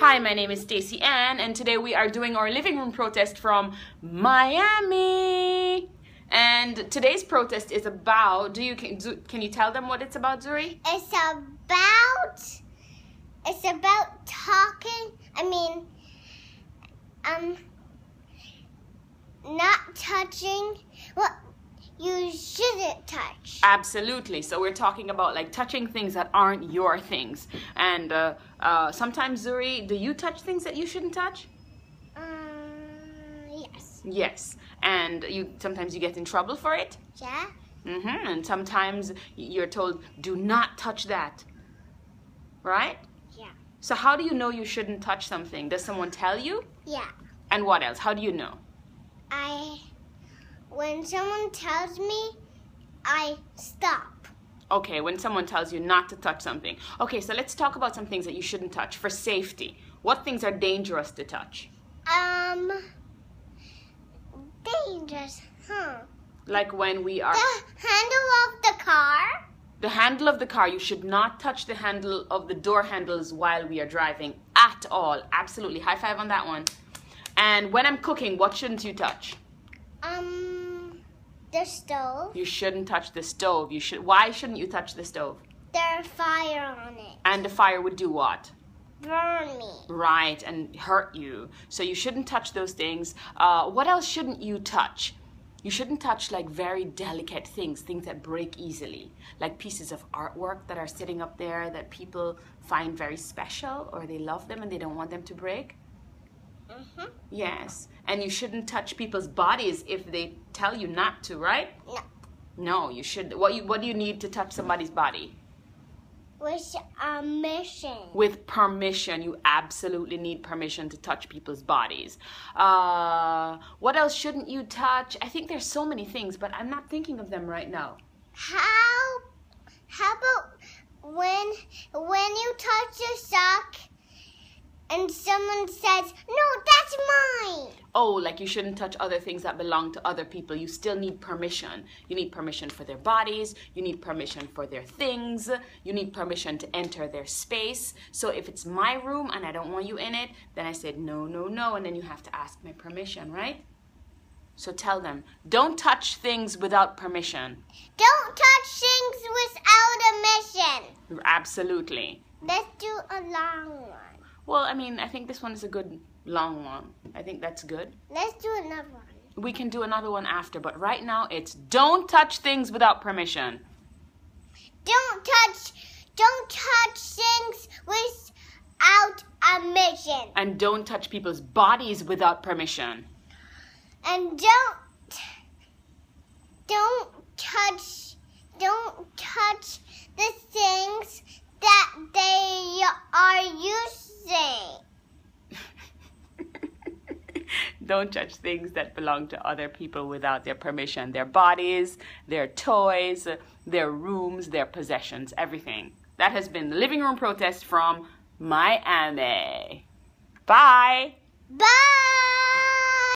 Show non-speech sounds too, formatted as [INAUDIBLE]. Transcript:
Hi, my name is Staceyann, and today we are doing our living room protest from Miami. And today's protest is about. Do you can, do, can you tell them what it's about, Zuri? It's about. It's about talking. I mean, um, not touching what you shouldn't touch. Absolutely. So we're talking about like touching things that aren't your things. And uh, uh, sometimes, Zuri, do you touch things that you shouldn't touch? Um, yes. Yes. And you sometimes you get in trouble for it. Yeah. Mm-hmm. And sometimes you're told, do not touch that. Right? Yeah. So how do you know you shouldn't touch something? Does someone tell you? Yeah. And what else? How do you know? I. When someone tells me, I stop. Okay, when someone tells you not to touch something. Okay, so let's talk about some things that you shouldn't touch for safety. What things are dangerous to touch? Um. Dangerous, huh? Like when we are The handle of the car. the handle of the car, you should not touch the handle of the door handles while we are driving at all. Absolutely. High five on that one. And when I'm cooking, what shouldn't you touch? Um, the stove. You shouldn't touch the stove. You should why shouldn't you touch the stove? There's fire on it. And the fire would do what? Burn me. Right, and hurt you. So you shouldn't touch those things. Uh, what else shouldn't you touch? You shouldn't touch like very delicate things, things that break easily, like pieces of artwork that are sitting up there that people find very special or they love them and they don't want them to break. Mm-hmm. Yes, and you shouldn't touch people's bodies if they tell you not to, right? No. No, you should. What you what do you need to touch somebody's body? With a mission. with permission. You absolutely need permission to touch people's bodies. Uh, what else shouldn't you touch? I think there's so many things, but I'm not thinking of them right now. How? How about when when you touch your sock and someone says, "No, that's mine." Oh, like you shouldn't touch other things that belong to other people. You still need permission. You need permission for their bodies. You need permission for their things. You need permission to enter their space. So if it's my room and I don't want you in it, then I said no, no, no, and then you have to ask my permission, right? So tell them, don't touch things without permission. Don't touch things without a mission. Absolutely. Let's do a long one. Well, I mean, I think this one is a good long one. I think that's good. Let's do another one. We can do another one after, but right now it's don't touch things without permission. Don't touch. Don't touch things without a mission. And don't touch people's bodies without permission. And don't don't touch don't touch the things that they are using. [LAUGHS] don't touch things that belong to other people without their permission. Their bodies, their toys, their rooms, their possessions, everything. That has been the living room protest from Miami. Bye. Bye.